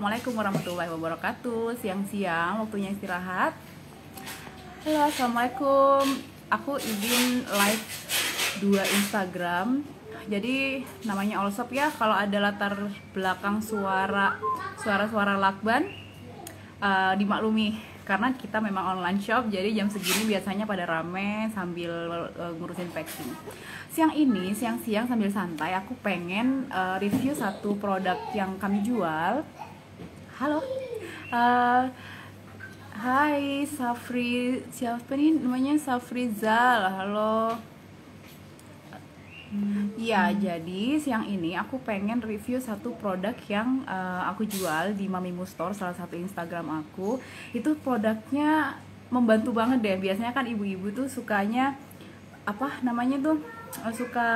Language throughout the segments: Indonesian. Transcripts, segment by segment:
Assalamualaikum warahmatullahi wabarakatuh. Siang-siang waktunya istirahat. Halo Assalamualaikum. Aku izin live dua Instagram. Jadi namanya Allshop ya. Kalau ada latar belakang suara Suara-suara lakban uh, Dimaklumi. Karena kita memang online shop jadi jam segini biasanya pada rame sambil uh, ngurusin packing. Siang ini siang-siang sambil santai aku pengen uh, review satu produk yang kami jual halo uh, Hai Safri siapa nih namanya Safrizal halo Iya, hmm. jadi siang ini aku pengen review satu produk yang uh, aku jual di Mamimu Store, salah satu Instagram aku. Itu produknya membantu banget deh. Biasanya kan ibu-ibu tuh sukanya apa namanya tuh eh, suka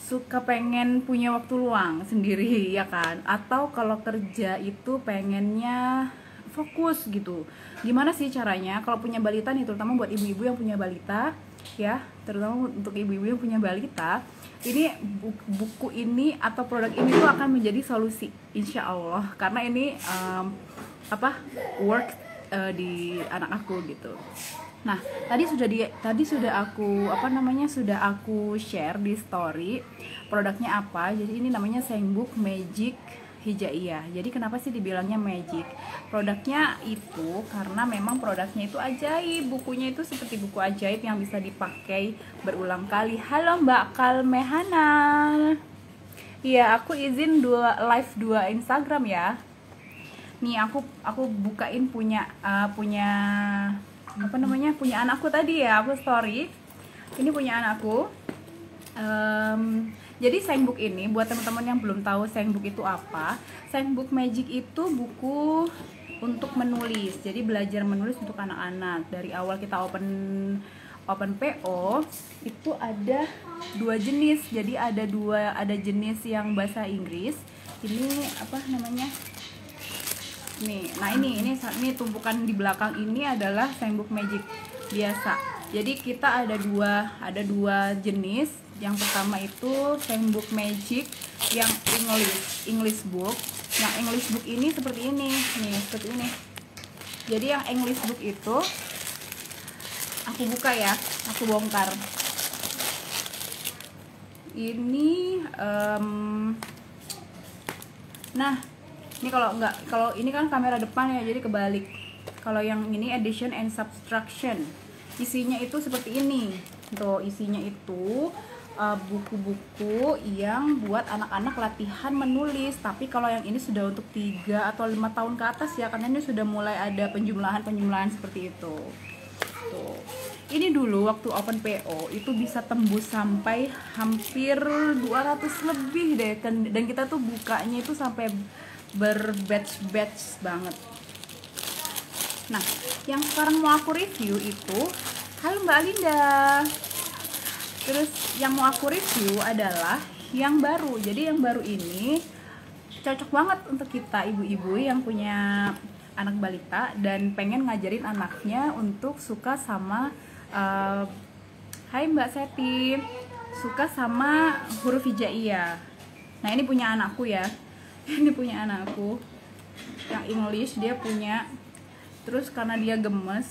suka pengen punya waktu luang sendiri ya kan? Atau kalau kerja itu pengennya fokus gitu. Gimana sih caranya? Kalau punya balita nih terutama buat ibu-ibu yang punya balita ya terutama untuk ibu-ibu yang punya balita ini buku, ini atau produk ini tuh akan menjadi solusi insya Allah. Karena ini um, apa work uh, di anak aku gitu nah tadi sudah di tadi sudah aku apa namanya sudah aku share di story produknya apa jadi ini namanya Sengbook Magic hijaiyah. Jadi kenapa sih dibilangnya magic? Produknya itu karena memang produknya itu ajaib. Bukunya itu seperti buku ajaib yang bisa dipakai berulang kali. Halo Mbak Kalmehana. Iya, aku izin dua live dua Instagram ya. Nih aku aku bukain punya uh, punya apa namanya punya anakku tadi ya aku story. Ini punya anakku. Um, jadi Sengbook ini buat teman-teman yang belum tahu Sengbook itu apa, Sengbook Magic itu buku untuk menulis. Jadi belajar menulis untuk anak-anak. Dari awal kita open open PO itu ada dua jenis. Jadi ada dua ada jenis yang bahasa Inggris. Ini apa namanya? Nih, nah ini ini ini tumpukan di belakang ini adalah Sengbook Magic biasa. Jadi kita ada dua ada dua jenis. Yang pertama itu book Magic yang English English book. Yang English book ini seperti ini nih seperti ini. Jadi yang English book itu aku buka ya aku bongkar. Ini um, nah ini kalau enggak kalau ini kan kamera depan ya jadi kebalik. Kalau yang ini edition and subtraction. Isinya itu seperti ini. Tuh isinya itu Eh, buku-buku uh, yang buat anak-anak latihan menulis. Tapi kalau yang ini sudah untuk tiga atau lima tahun ke atas ya karena ini sudah mulai ada penjumlahan-penjumlahan seperti itu. Tuh. Ini dulu waktu open PO itu bisa tembus sampai hampir 200 lebih deh dan kita tuh bukanya itu sampai berbatch-batch banget. Nah yang sekarang mau aku review itu halo Mbak Linda. Terus yang mau aku review adalah yang baru. Jadi yang baru ini cocok banget untuk kita ibu-ibu yang punya anak balita dan pengen ngajarin anaknya untuk suka sama uh, Hai Mbak Seti suka sama huruf hijaiyah nah ini punya anakku ya ini punya anakku yang English dia punya. Terus karena dia gemes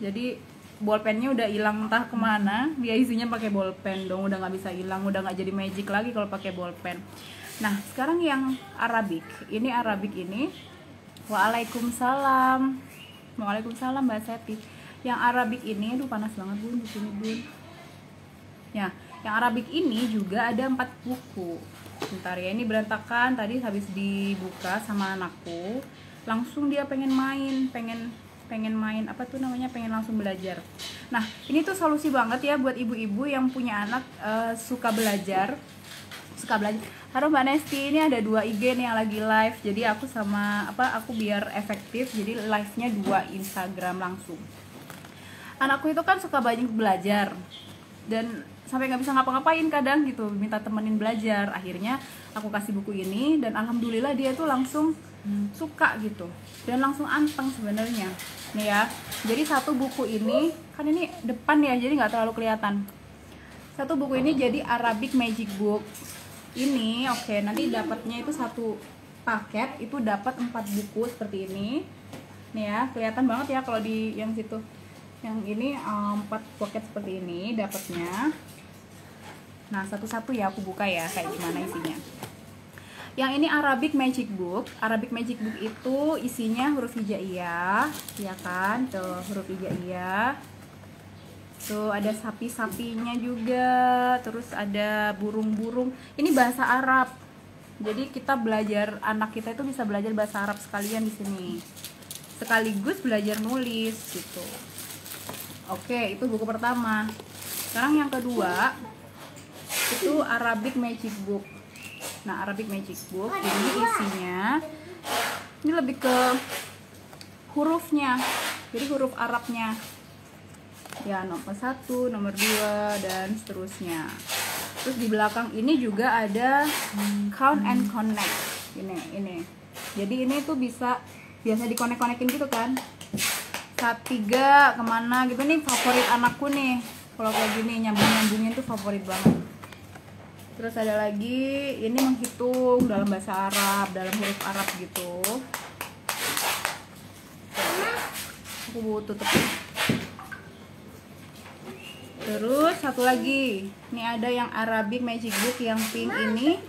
jadi bolpennya udah hilang entah ke mana. Dia isinya pakai bolpen dong udah nggak bisa hilang udah nggak jadi magic lagi kalau pakai bolpen nah sekarang yang Arabik ini Arabik ini Waalaikumsalam. Waalaikumsalam Mbak Seti. Yang Arabik ini aduh panas banget bun di sini bun. Ya yang Arabik ini juga ada empat buku Bentar ya ini berantakan. Tadi habis dibuka sama anakku langsung dia pengen main pengen pengen main apa tuh namanya pengen langsung belajar. Nah ini tuh solusi banget ya buat ibu-ibu yang punya anak uh, suka belajar. Suka belajar. Halo mbak Nesti ini ada dua IG nih yang lagi live. Jadi aku sama apa aku biar efektif. Jadi live nya dua Instagram langsung. Anakku itu kan suka banyak belajar. Dan sampai nggak bisa ngapa-ngapain kadang gitu minta temenin belajar. Akhirnya aku kasih buku ini dan alhamdulillah dia tuh langsung suka gitu dan langsung anteng sebenarnya. Nih ya jadi satu buku ini kan ini depan ya jadi nggak terlalu kelihatan. Satu buku ini jadi Arabic Magic Book. Ini oke okay, nanti dapatnya itu satu paket itu dapat 4 buku seperti ini. Nih ya kelihatan banget ya kalau di yang situ. Yang ini um, 4 paket seperti ini dapatnya nah satu-satu ya aku buka ya kayak gimana isinya yang ini Arabic Magic Book Arabic Magic Book itu isinya huruf hijaiyah ya kan tuh huruf hijaiyah Tuh ada sapi-sapinya juga, terus ada burung-burung. Ini bahasa Arab. Jadi kita belajar anak kita itu bisa belajar bahasa Arab sekalian di sini. Sekaligus belajar nulis gitu. Oke, itu buku pertama. Sekarang yang kedua itu Arabic Magic Book. Nah, Arabic Magic Book ini isinya ini lebih ke hurufnya. Jadi huruf Arabnya. Ya nomor satu nomor dua dan seterusnya. Terus di belakang ini juga ada count and connect. Ini ini. Jadi ini tuh bisa biasa dikonek-konekin gitu kan. Saat tiga ke mana gitu. Nih favorit anakku nih. Kalau kayak gini nyambung nyambungin tuh favorit banget terus ada lagi ini menghitung dalam bahasa Arab dalam huruf Arab gitu. Aku tutup. Terus satu lagi. Ini ada yang Arabic Magic Book yang pink ini.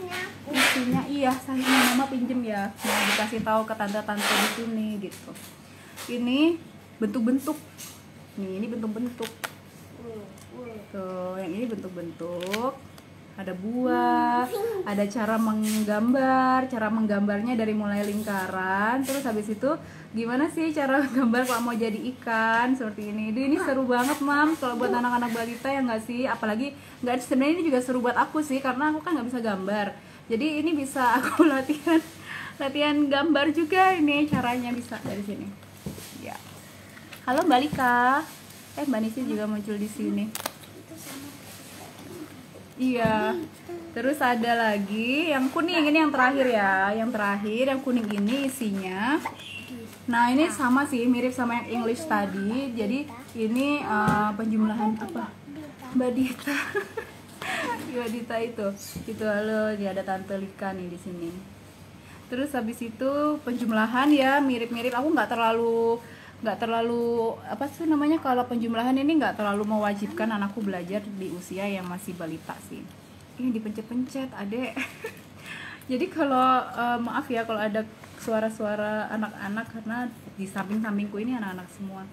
isinya iya sayang mama pinjem ya. Mau dikasih tahu ke tante-tante di sini gitu. Ini bentuk-bentuk. Nih ini bentuk-bentuk. Tuh yang ini bentuk-bentuk ada buah, ada cara menggambar, cara menggambarnya dari mulai lingkaran, terus habis itu gimana sih cara gambar kalau mau jadi ikan seperti ini. Ini, ini seru banget, Mam, kalau buat anak-anak balita ya nggak sih? Apalagi nggak sebenarnya ini juga seru buat aku sih karena aku kan nggak bisa gambar. Jadi ini bisa aku latihan latihan gambar juga ini caranya bisa dari sini. Ya. Halo Mbak Lika. Eh Mbak Nisi juga muncul di sini. Iya. Terus ada lagi yang kuning ini yang terakhir ya. Yang terakhir yang kuning ini isinya. Nah ini sama sih mirip sama yang English tadi. Jadi ini uh, penjumlahan apa? Mbak Dita. Mbak Dita itu. Itu halo dia ada Tante Lika nih di sini. Terus habis itu penjumlahan ya mirip-mirip. Aku nggak terlalu nggak terlalu apa sih namanya kalau penjumlahan ini nggak terlalu mewajibkan anakku belajar di usia yang masih balita sih. Ini dipencet-pencet adek. Jadi kalau uh, maaf ya kalau ada suara-suara anak-anak karena di samping-sampingku ini anak-anak semua.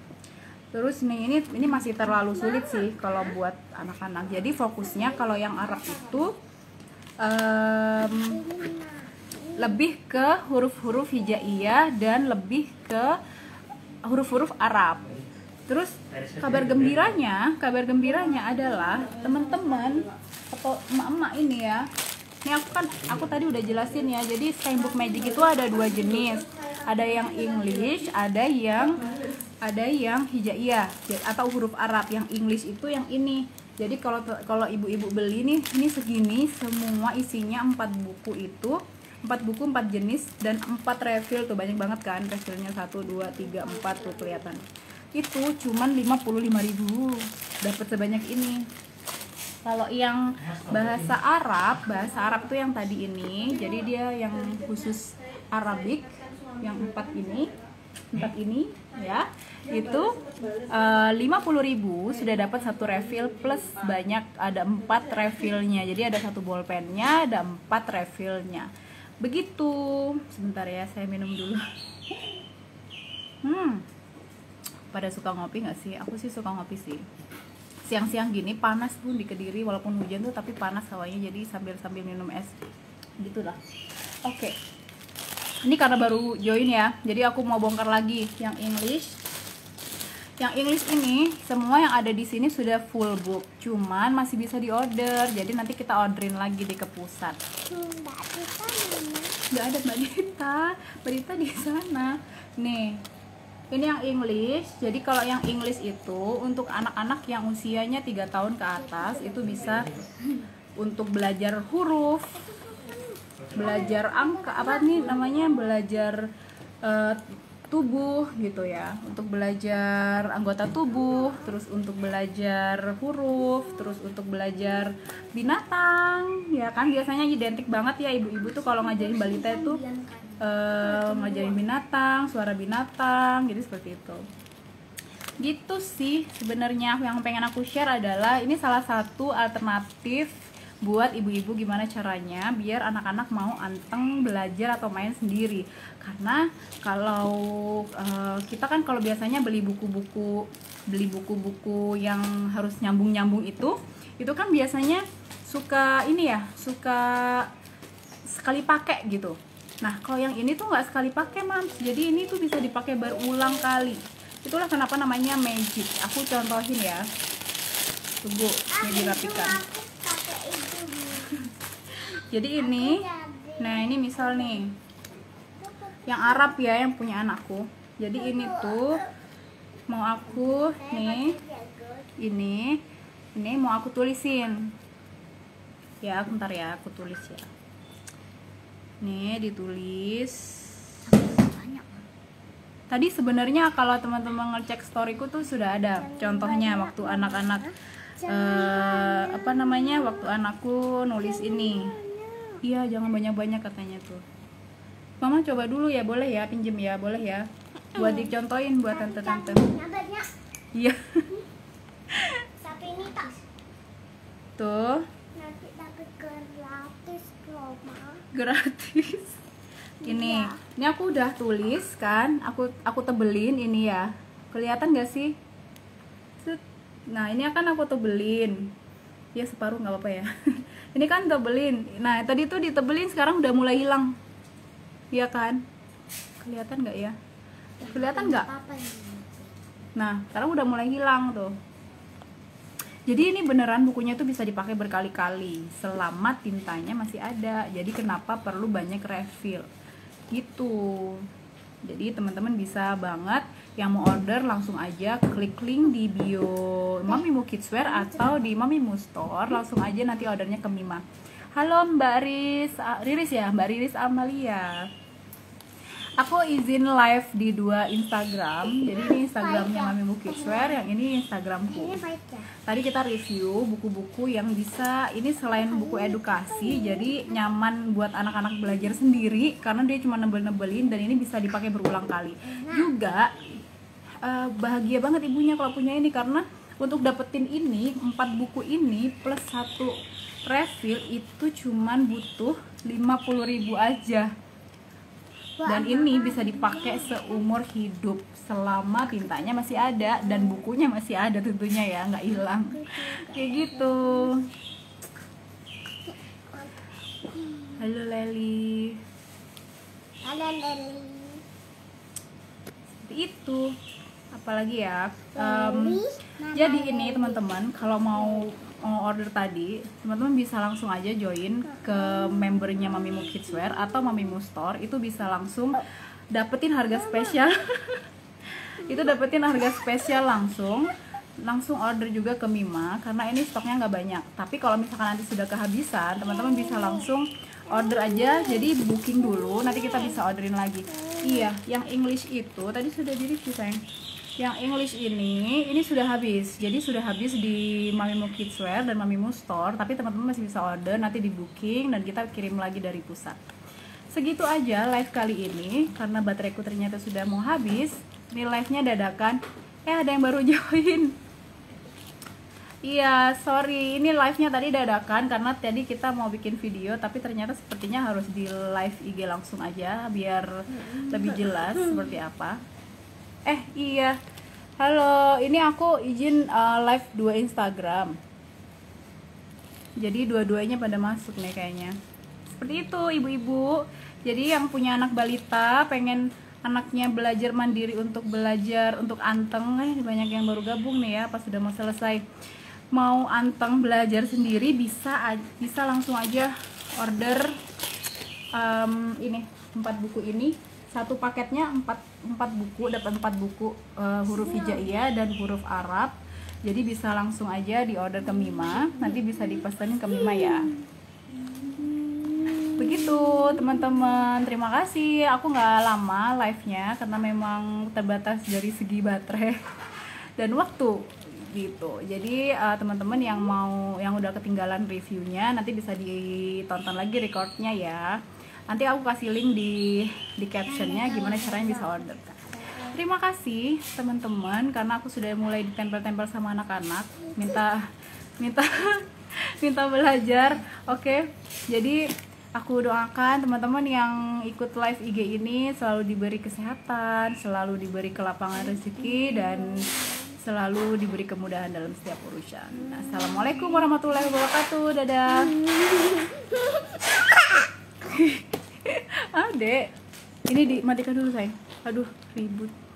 Terus nih ini ini masih terlalu sulit sih kalau buat anak-anak. Jadi fokusnya kalau yang Arab itu um, lebih ke huruf-huruf hijaiyah dan lebih ke huruf-huruf Arab. Terus kabar gembiranya, kabar gembiranya adalah teman-teman atau emak-emak ini ya. Ini aku kan aku tadi udah jelasin ya. Jadi Book Magic itu ada dua jenis. Ada yang English, ada yang ada yang hijaiyah atau huruf Arab. Yang English itu yang ini. Jadi kalau kalau ibu-ibu beli nih, ini segini semua isinya empat buku itu empat buku empat jenis dan empat refill tuh. Banyak banget kan refillnya. Satu dua tiga empat tuh kelihatan. Itu cuman ribu. Dapat sebanyak ini. Kalau yang bahasa Arab bahasa Arab tuh yang tadi ini. Jadi dia yang khusus Arabik yang empat ini empat ini ya. Itu eh, lima puluh ribu. Sudah dapat satu refill plus banyak ada empat refillnya. Jadi ada satu bolpennya ada empat refillnya begitu. Sebentar ya saya minum dulu. Hmm. Pada suka ngopi nggak sih? Aku sih suka ngopi sih. Siang-siang gini panas pun di kediri walaupun hujan tuh tapi panas hawanya jadi sambil sambil minum es. Gitulah. Oke. Okay. ini karena baru join ya jadi aku mau bongkar lagi yang English. Yang English ini semua yang ada di sini sudah full book cuman masih bisa diorder jadi nanti kita orderin lagi di ke pusat nggak ada mbak Dita mbak Dita di sana. Nih. Ini yang English. Jadi kalau yang English itu untuk anak-anak yang usianya tiga tahun ke atas itu bisa untuk belajar huruf belajar angka apa nih namanya? Belajar uh, tubuh gitu ya. Untuk belajar anggota tubuh terus untuk belajar huruf terus untuk belajar binatang ya kan? Biasanya identik banget ya ibu-ibu tuh kalau ngajarin balita itu uh, ngajarin binatang suara binatang jadi seperti itu. Gitu sih sebenarnya yang pengen aku share adalah ini salah satu alternatif buat ibu-ibu gimana caranya biar anak-anak mau anteng belajar atau main sendiri. Karena kalau uh, kita kan kalau biasanya beli buku-buku beli buku-buku yang harus nyambung-nyambung itu itu kan biasanya suka ini ya suka sekali pakai gitu. Nah kalau yang ini tuh nggak sekali pakai mams jadi ini tuh bisa dipakai berulang kali. Itulah kenapa namanya magic. Aku contohin ya. Tunggu ini dirapikan jadi ini nah ini misal nih. Yang Arab ya yang punya anakku. Jadi ini tuh mau aku nih ini ini mau aku tulisin. Ya bentar ya aku tulis ya. Nih ditulis. Tadi sebenarnya kalau teman-teman ngecek storyku tuh sudah ada contohnya waktu anak-anak uh, apa namanya waktu anakku nulis ini iya jangan banyak-banyak katanya tuh. Mama coba dulu ya boleh ya pinjem ya boleh ya. Buat dicontohin buat tante-tante. iya. Tuh. Gratis ini iya. ini aku udah tulis kan aku aku tebelin ini ya. Kelihatan gak sih? Nah ini akan aku tebelin. Ya separuh nggak apa-apa ya ini kan tebelin. Nah tadi tuh ditebelin sekarang udah mulai hilang. Iya kan? Kelihatan nggak ya? Kelihatan nggak? Nah sekarang udah mulai hilang tuh. Jadi ini beneran bukunya tuh bisa dipakai berkali-kali. Selama tintanya masih ada. Jadi kenapa perlu banyak refill? Gitu jadi teman-teman bisa banget yang mau order langsung aja klik link di bio Mamimu Kidswear atau di Mamimu Store. Langsung aja nanti ordernya ke Mima. Halo Mbak Riris Riris ya Mbak Riris Amalia aku izin live di dua Instagram. Jadi ini Instagramnya Mami Kidswear yang ini Instagramku. Tadi kita review buku-buku yang bisa ini selain buku edukasi jadi nyaman buat anak-anak belajar sendiri karena dia cuma nebel-nebelin dan ini bisa dipakai berulang kali. Juga uh, bahagia banget ibunya kalau punya ini karena untuk dapetin ini empat buku ini plus satu refill itu cuman butuh 50.000 aja dan ini bisa dipakai seumur hidup selama tintanya masih ada dan bukunya masih ada tentunya ya nggak hilang. Kayak gitu. Halo Leli. Halo Leli. Seperti itu. Apalagi ya? Um, jadi ini teman-teman kalau mau mau order tadi, teman-teman bisa langsung aja join ke membernya Mamimu Kidswear atau Mamimu Store. Itu bisa langsung dapetin harga spesial. itu dapetin harga spesial langsung. Langsung order juga ke Mima karena ini stoknya nggak banyak. Tapi kalau misalkan nanti sudah kehabisan teman-teman bisa langsung order aja. Jadi booking dulu nanti kita bisa orderin lagi. Iya yang English itu tadi sudah di review sayang yang English ini ini sudah habis. Jadi sudah habis di Mamimu Kidswear dan Mamimu Store tapi teman-teman masih bisa order nanti di booking dan kita kirim lagi dari pusat. Segitu aja live kali ini karena bateraiku ternyata sudah mau habis ini live nya dadakan. Eh ada yang baru join. Iya, sorry, ini live-nya tadi dadakan karena tadi kita mau bikin video tapi ternyata sepertinya harus di live IG langsung aja biar lebih jelas seperti apa eh iya. Halo ini aku izin uh, live dua Instagram. Jadi dua-duanya pada masuk nih kayaknya. Seperti itu ibu-ibu. Jadi yang punya anak balita pengen anaknya belajar mandiri untuk belajar untuk anteng. Eh banyak yang baru gabung nih ya pas sudah mau selesai. Mau anteng belajar sendiri bisa bisa langsung aja order um, ini empat buku ini satu paketnya empat empat buku dapat empat buku uh, huruf hijaiyah dan huruf Arab. Jadi bisa langsung aja di order ke Mima. Nanti bisa dipesan ke Mima ya. Begitu teman-teman. Terima kasih. Aku nggak lama live nya karena memang terbatas dari segi baterai dan waktu gitu. Jadi uh, teman-teman yang mau yang udah ketinggalan reviewnya nanti bisa ditonton lagi recordnya ya nanti aku kasih link di di captionnya gimana caranya bisa order terima kasih teman-teman karena aku sudah mulai ditempel-tempel sama anak-anak minta minta minta belajar oke jadi aku doakan teman-teman yang ikut live IG ini selalu diberi kesehatan selalu diberi kelapangan rezeki dan selalu diberi kemudahan dalam setiap urusan. Assalamualaikum warahmatullahi wabarakatuh. Dadah. Adek, ini dimatikan dulu sayang. Aduh, ribut.